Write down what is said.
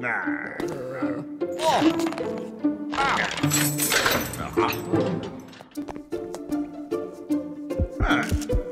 Nah. Ah.